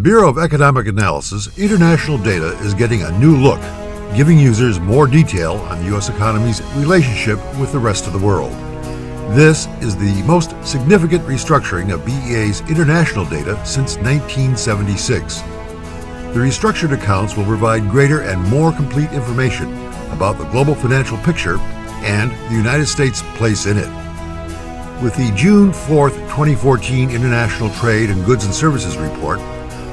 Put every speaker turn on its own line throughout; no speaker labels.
The Bureau of Economic Analysis international data is getting a new look, giving users more detail on the U.S. economy's relationship with the rest of the world. This is the most significant restructuring of BEA's international data since 1976. The restructured accounts will provide greater and more complete information about the global financial picture and the United States' place in it. With the June 4, 2014 International Trade and Goods and Services Report,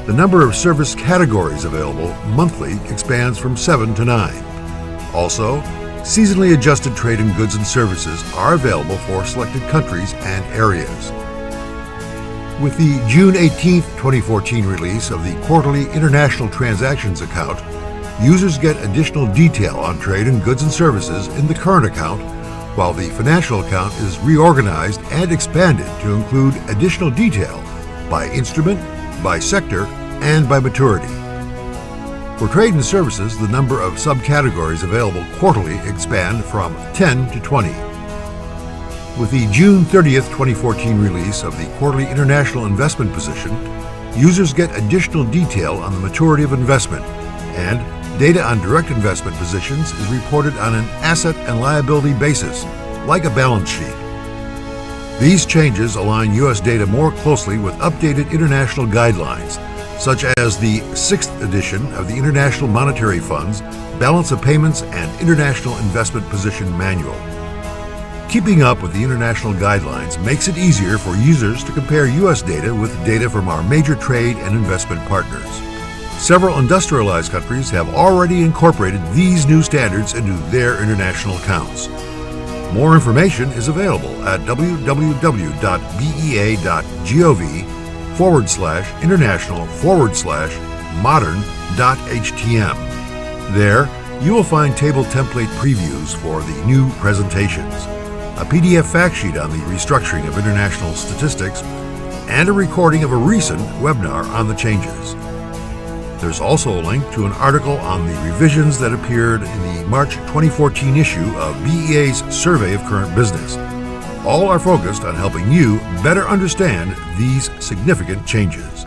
the number of service categories available monthly expands from 7 to 9. Also, seasonally adjusted trade in goods and services are available for selected countries and areas. With the June 18, 2014 release of the Quarterly International Transactions Account, users get additional detail on trade in goods and services in the current account, while the financial account is reorganized and expanded to include additional detail by instrument, by sector, and by maturity. For trade and services, the number of subcategories available quarterly expand from 10 to 20. With the June 30th, 2014 release of the Quarterly International Investment Position, users get additional detail on the maturity of investment, and data on direct investment positions is reported on an asset and liability basis, like a balance sheet. These changes align U.S. data more closely with updated international guidelines, such as the sixth edition of the International Monetary Fund's Balance of Payments and International Investment Position Manual. Keeping up with the international guidelines makes it easier for users to compare U.S. data with data from our major trade and investment partners. Several industrialized countries have already incorporated these new standards into their international accounts. More information is available at www.bea.gov forward slash international forward slash modern dot modern.htm. There, you will find table template previews for the new presentations, a PDF fact sheet on the restructuring of international statistics, and a recording of a recent webinar on the changes. There's also a link to an article on the revisions that appeared in the March 2014 issue of BEA's Survey of Current Business. All are focused on helping you better understand these significant changes.